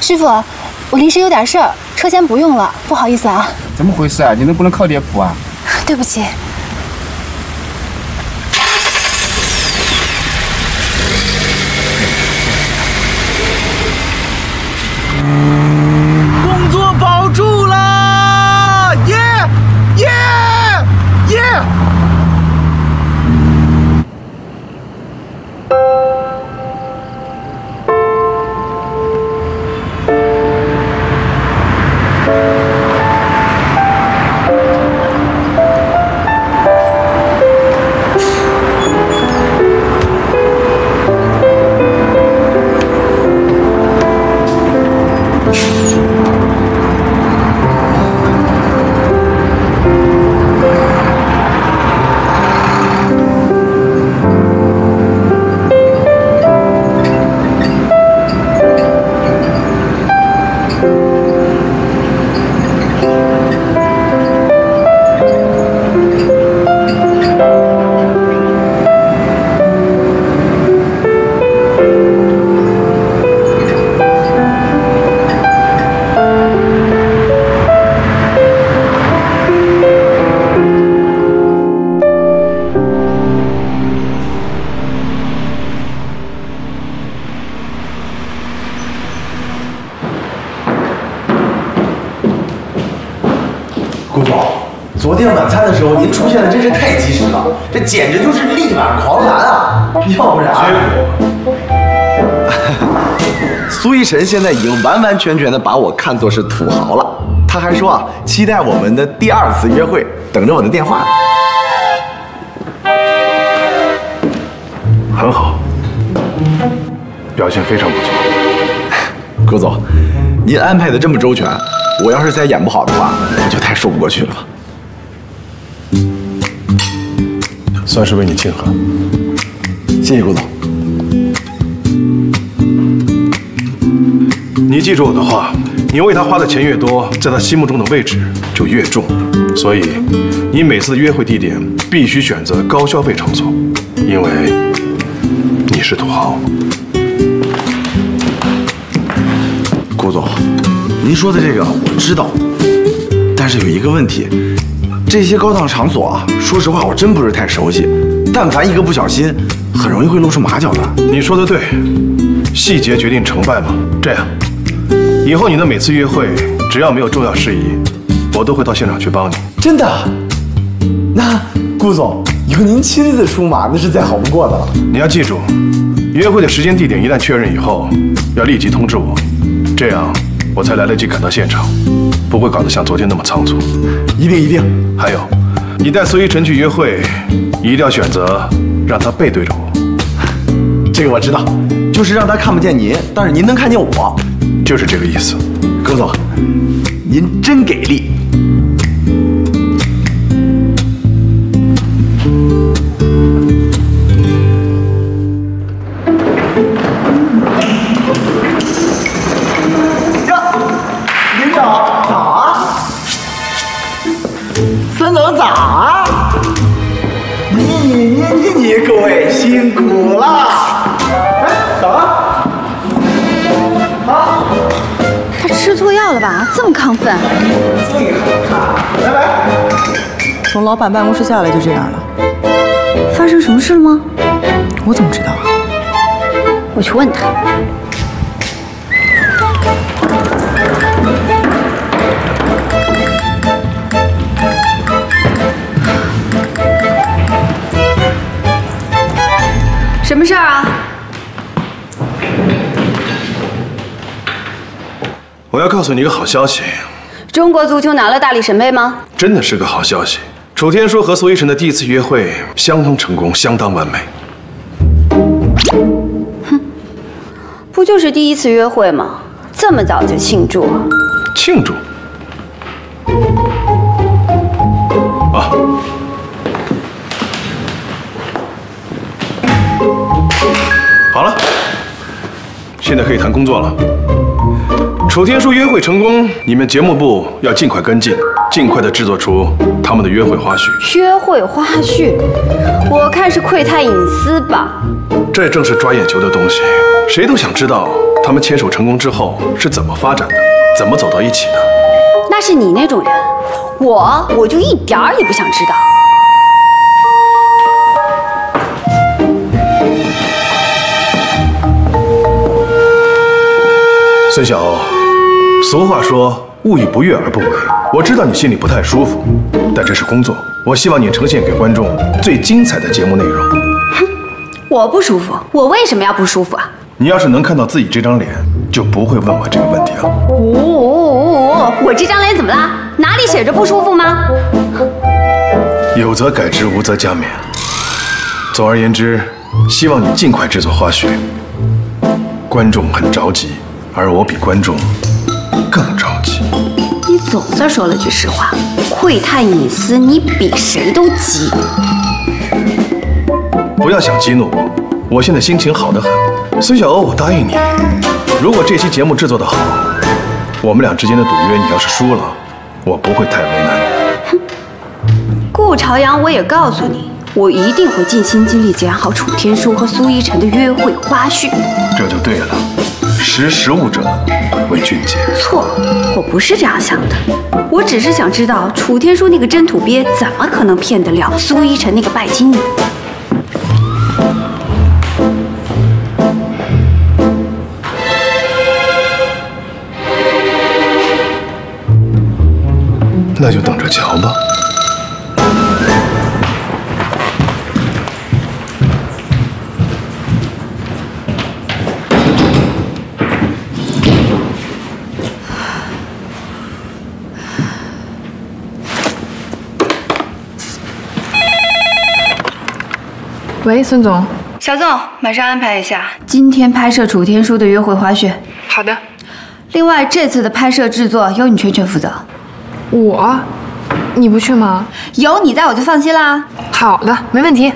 Speaker 8: 师傅，我临时有点事儿，车先不用了，不好意思啊。
Speaker 21: 怎么回事啊？你能不能靠点谱啊？
Speaker 8: 对不起。
Speaker 6: 工 简直就是力挽狂澜啊！要不然，苏一晨现在已经完完全全的把我看作是土豪了。他还说啊，期待我们的第二次约会，等着我的电话呢。
Speaker 2: 很好，表现非常不错。
Speaker 6: 顾总，您安排的这么周全，我要是再演不好的话，我就太说不过去了。
Speaker 2: 算是为你庆贺。
Speaker 6: 谢谢顾总。
Speaker 2: 你记住我的话，你为他花的钱越多，在他心目中的位置就越重。所以，你每次的约会地点必须选择高消费场所，因为你是土豪。
Speaker 6: 顾总，您说的这个我知道，但是有一个问题，这些高档场所啊，说实话我真不是太熟悉，但凡一个不小心，很容易会露出马脚的。
Speaker 2: 你说的对，细节决定成败嘛。这样，以后你的每次约会，只要没有重要事宜，我都会到现场去帮你。
Speaker 6: 真的？那顾总，以后您亲自出马，那是再好不过的了。
Speaker 2: 你要记住，约会的时间地点一旦确认以后，要立即通知我，这样我才来得及赶到现场，不会搞得像昨天那么仓促。
Speaker 6: 一定一定。
Speaker 2: 还有，你带苏依晨去约会，一定要选择让他背对着我。
Speaker 6: 这个我知道，就是让他看不见您，但是您能看见我，
Speaker 2: 就是这个意思。
Speaker 6: 葛总，您真给力。最好看，拜拜。
Speaker 11: 从老板办公室下来就这样了，
Speaker 3: 发生什么事了吗？
Speaker 11: 我怎么知道啊？
Speaker 3: 我去问他。什么事儿啊？
Speaker 2: 我要告诉你一个好消息，
Speaker 9: 中国足球拿了大力神杯吗？
Speaker 2: 真的是个好消息。楚天舒和苏一晨的第一次约会相当成功，相当完美。
Speaker 9: 哼不就是第一次约会吗？这么早就庆祝啊？
Speaker 2: 庆祝？啊，好了，现在可以谈工作了。楚天舒约会成功，你们节目部要尽快跟进，尽快的制作出他们的约会花絮。
Speaker 9: 约会花絮，我看是窥探隐私吧。
Speaker 2: 这正是抓眼球的东西，谁都想知道他们牵手成功之后是怎么发展的，怎么走到一起的。
Speaker 3: 那是你那种人，我我就一点儿也不想知道。
Speaker 2: 孙小欧，俗话说勿以不悦而不为。我知道你心里不太舒服，但这是工作，我希望你呈现给观众最精彩的节目内容。
Speaker 3: 哼我不舒服，我为什么要不舒服啊？
Speaker 2: 你要是能看到自己这张脸，就不会问我这个问题了。
Speaker 3: 呜哦哦哦！我这张脸怎么了？哪里写着不舒服吗？
Speaker 2: 有则改之，无则加勉。总而言之，希望你尽快制作花絮。观众很着急，而我比观众更着急。
Speaker 3: 你总算说了句实话，窥探隐私，你比谁都急。
Speaker 2: 不要想激怒我，我现在心情好得很。孙小欧，我答应你，如果这期节目制作得好，我们俩之间的赌约，你要是输了，我不会太为难你。
Speaker 3: 顾朝阳，我也告诉你，我一定会尽心尽力剪好楚天舒和苏一晨的约会花絮。
Speaker 2: 这就对了，识时务者为俊杰。
Speaker 3: 错，我不是这样想的，我只是想知道楚天舒那个真土鳖怎么可能骗得了苏一晨那个拜金女。
Speaker 2: 那就等着瞧吧。
Speaker 16: 喂，孙总。
Speaker 22: 小宋，马上安排一下。
Speaker 23: 今天拍摄楚天舒的约会花絮。
Speaker 16: 好的。
Speaker 23: 另外，这次的拍摄制作由你全权负责。
Speaker 16: 我？你不去吗？
Speaker 23: 有你在，我就放心啦。
Speaker 16: 好的，没问题。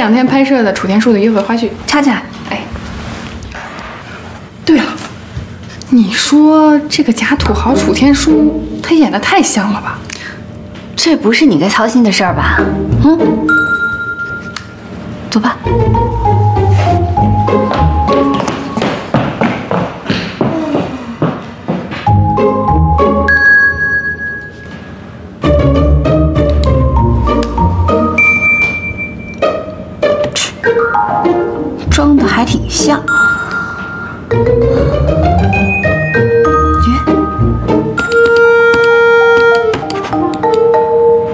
Speaker 16: 这两天拍摄的楚天舒的约会花絮，
Speaker 23: 插起来。
Speaker 16: 哎，对了，你说这个假土豪楚天舒，他演的太像了吧？
Speaker 23: 这不是你该操心的事儿吧？嗯，走吧。像。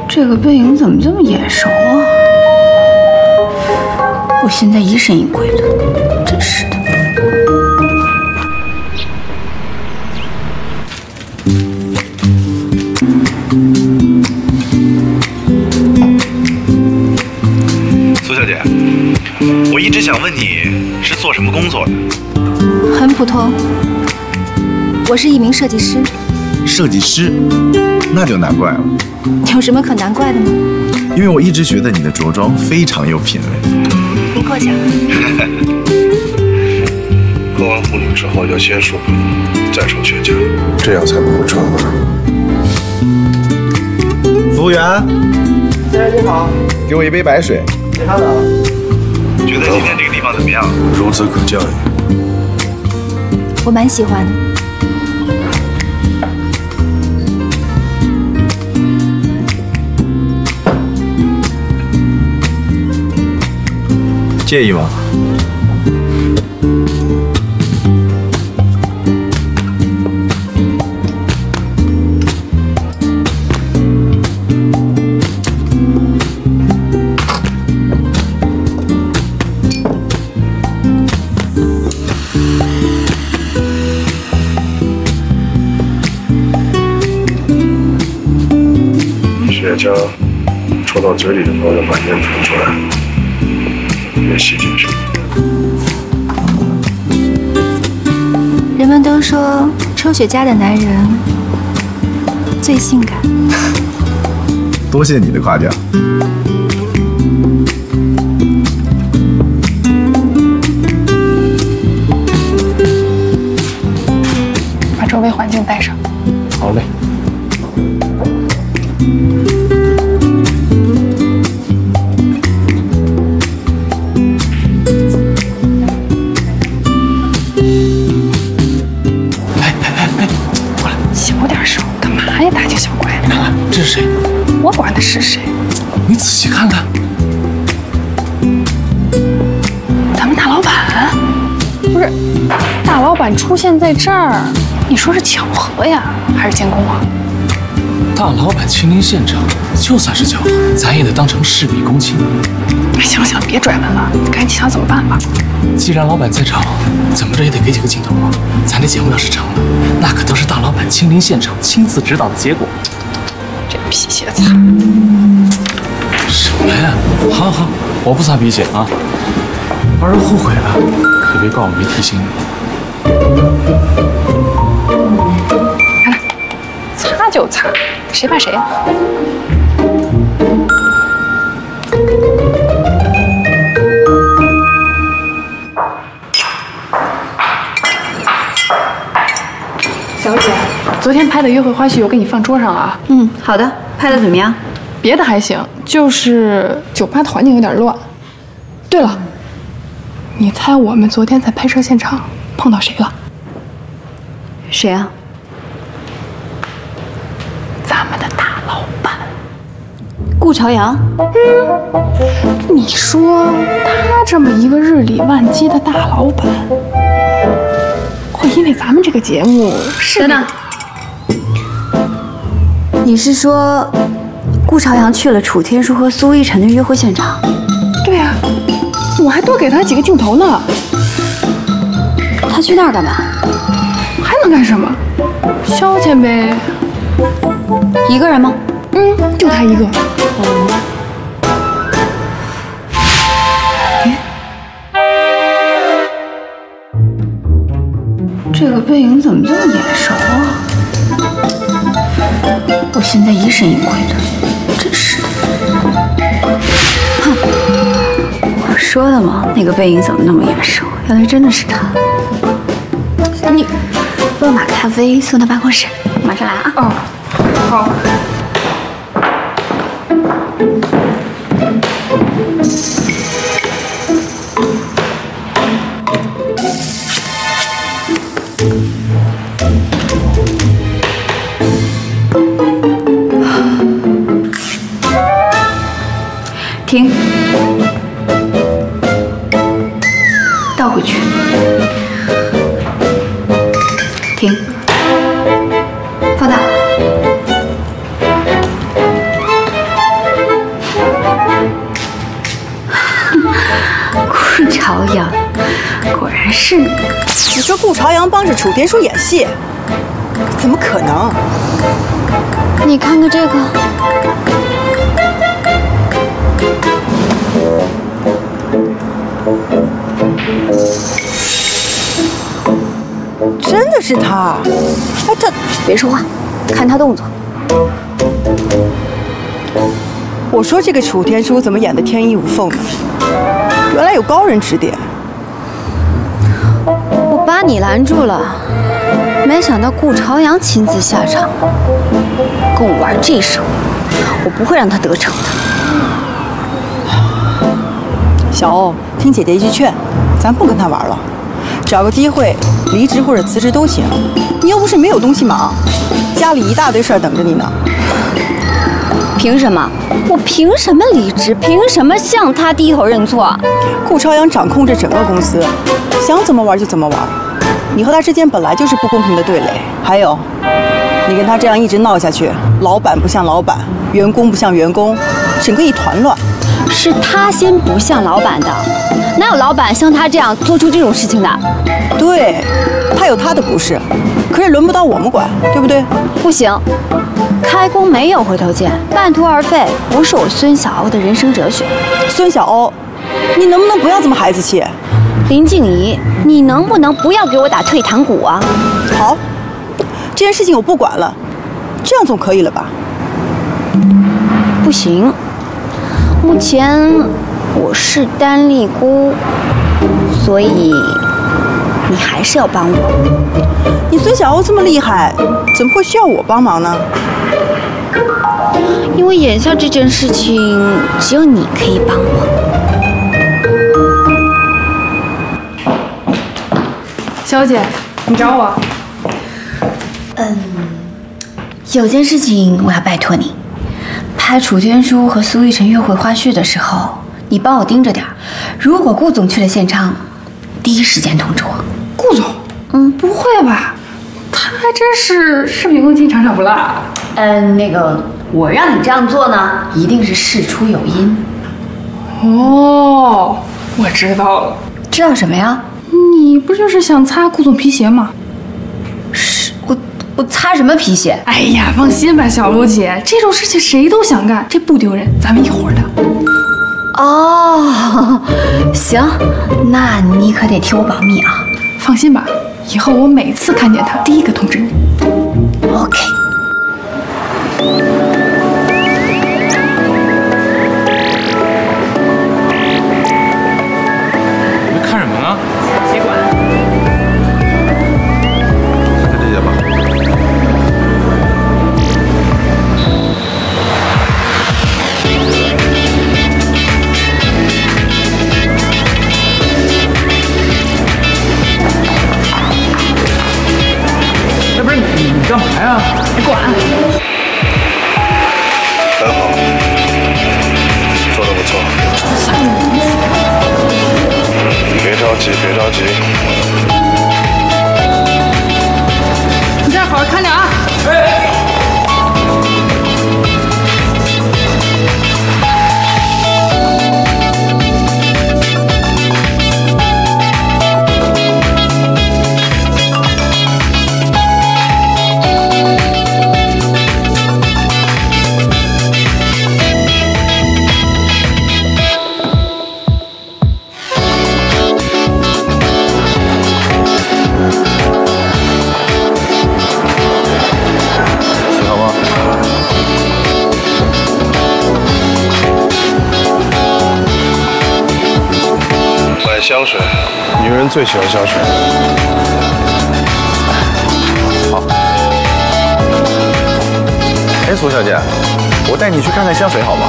Speaker 23: 这个背影怎么这么眼熟啊？我现在疑神疑鬼的，真是的。
Speaker 6: 苏小姐，我一直想问你是做
Speaker 24: 做什么工作的？
Speaker 8: 很普通，我是一名设计师，
Speaker 6: 设计师，那就难怪了，
Speaker 8: 有什么可难怪的吗？
Speaker 6: 因为我一直觉得你的着装非常有品味。
Speaker 8: 您 过奖。
Speaker 2: 喝完红酒之后要先漱口，再抽雪茄，这样才不会串味。
Speaker 6: 服务员，
Speaker 10: 先生你好，
Speaker 6: 给我一杯白水。
Speaker 10: 其他的？
Speaker 24: 觉得今天这怎么样？
Speaker 2: 孺子可教也。
Speaker 8: 我蛮喜欢的。
Speaker 6: 介意吗？
Speaker 2: 雪茄抽到嘴里的时候要把烟吐出来，别吸进去。
Speaker 8: 人们都说抽雪茄的男人最性感。
Speaker 6: 多谢你的夸奖。
Speaker 16: 出现在这儿，你说是巧合呀，还是监工啊？
Speaker 18: 大老板亲临现场，就算是巧合，咱也得当成事必躬亲。
Speaker 16: 行了行了，别拽文了，赶紧想怎么办吧。
Speaker 18: 既然老板在场，怎么着也得给几个镜头啊！咱这节目要是成了，那可都是大老板亲临现场、亲自指导的结果。
Speaker 16: 这皮鞋擦。
Speaker 18: 什么呀？好好，我不擦皮鞋啊。要是后悔了，可别怪我没提醒你。
Speaker 16: 擦谁怕谁呀？小姐，昨天拍的约会花絮我给你放桌上了啊。
Speaker 3: 嗯，好的，拍的怎么样？
Speaker 16: 别的还行，就是酒吧的环境有点乱。对了，你猜我们昨天在拍摄现场碰到谁了？
Speaker 3: 谁啊？
Speaker 16: 咱们的大老板
Speaker 3: 顾朝阳。
Speaker 16: 嗯，你说他这么一个日理万机的大老板，会因为咱们这个节目是？
Speaker 3: 等等，你是说顾朝阳去了楚天舒和苏一晨的约会现场？
Speaker 16: 对啊，我还多给他几个镜头呢。
Speaker 3: 他去那儿干嘛？
Speaker 16: 还能干什么？消遣呗。
Speaker 3: 一个人吗？
Speaker 16: 嗯，就他一个。
Speaker 3: 这个背影怎么这么眼熟啊？我现在疑神疑鬼的，真是……哼！我说的嘛，那个背影怎么那么眼熟？原来真的是他。你，乱码咖啡送到办公室，马上来啊！
Speaker 16: 哦，好。
Speaker 3: 停，放大。顾朝阳，果然是你。
Speaker 11: 你说顾朝阳帮着楚天舒演戏，怎么可能？
Speaker 3: 你看看这个。
Speaker 11: 真的是他？哎，他
Speaker 3: 别说话，看他动作。
Speaker 11: 我说这个楚天舒怎么演的天衣无缝呢？原来有高人指点。
Speaker 3: 我把你拦住了，没想到顾朝阳亲自下场，跟我玩这手，我不会让他得逞的。
Speaker 11: 小欧，听姐姐一句劝，咱不跟他玩了，找个机会离职或者辞职都行。你又不是没有东西忙，家里一大堆事儿等着你呢。
Speaker 3: 凭什么？我凭什么离职？凭什么向他低头认错？
Speaker 11: 顾朝阳掌控着整个公司，想怎么玩就怎么玩。你和他之间本来就是不公平的对垒。还有，你跟他这样一直闹下去，老板不像老板，员工不像员工，整个一团乱。
Speaker 3: 是他先不像老板的，哪有老板像他这样做出这种事情的？
Speaker 11: 对，他有他的不是，可是轮不到我们管，对不对？
Speaker 3: 不行，开工没有回头箭，半途而废不是我孙小欧的人生哲学。
Speaker 11: 孙小欧，你能不能不要这么孩子气？
Speaker 3: 林静怡，你能不能不要给我打退堂鼓啊？
Speaker 11: 好，这件事情我不管了，这样总可以了吧？
Speaker 3: 不行。目前我是单立孤，所以你还是要帮我。
Speaker 11: 你孙小欧这么厉害，怎么会需要我帮忙呢？
Speaker 3: 因为眼下这件事情只有你可以帮我。
Speaker 16: 小姐，你找我？
Speaker 4: 嗯，有件事情我要拜托你。拍楚天舒和苏玉晨约会花絮的时候，你帮我盯着点如果顾总去了现场，第一时间通知我。
Speaker 16: 嗯，不会吧？他还真是视频更新，场场不落。
Speaker 4: 嗯，那个，我让你这样做呢，一定是事出有因。
Speaker 16: 哦，我知道了。
Speaker 4: 知道什么呀？
Speaker 16: 你不就是想擦顾总皮鞋吗？
Speaker 4: 是我。我擦什么皮鞋？
Speaker 16: 哎呀，放心吧，小卢姐，这种事情谁都想干，这不丢人，咱们一伙的。
Speaker 4: 哦，行，那你可得替我保密啊。
Speaker 16: 放心吧，以后我每次看见他，第一个通知你。
Speaker 4: OK。
Speaker 18: 你干嘛呀？
Speaker 16: 别管。
Speaker 24: 很好，做的不错。别着急，别着急。最喜欢香水。好。哎，苏小姐，我带你去看看香水好吗？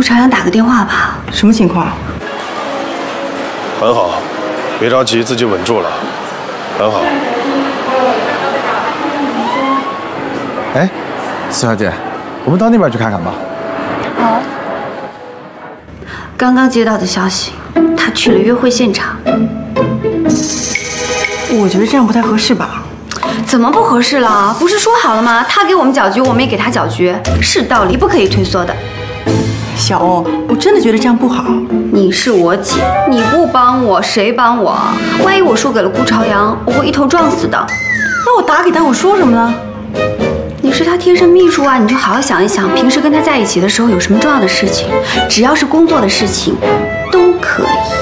Speaker 4: 顾朝阳打个电话吧。
Speaker 11: 什么情况？
Speaker 24: 很好，别着急，自己稳住了。很好。
Speaker 6: 哎，苏小姐，我们到那边去看看吧。
Speaker 3: 好。刚刚接到的消息，他去了约会现场。
Speaker 11: 我觉得这样不太合适吧？
Speaker 3: 怎么不合适了？不是说好了吗？他给我们搅局，我们也给他搅局，是道理不可以退缩的。
Speaker 11: 小欧，我真的觉得这样不好。
Speaker 3: 你是我姐，你不帮我，谁帮我？万一我输给了顾朝阳，我会一头撞死的。
Speaker 11: 那我打给他，我说什么呢？
Speaker 3: 你是他贴身秘书啊，你就好好想一想，平时跟他在一起的时候有什么重要的事情，只要是工作的事情，都可以。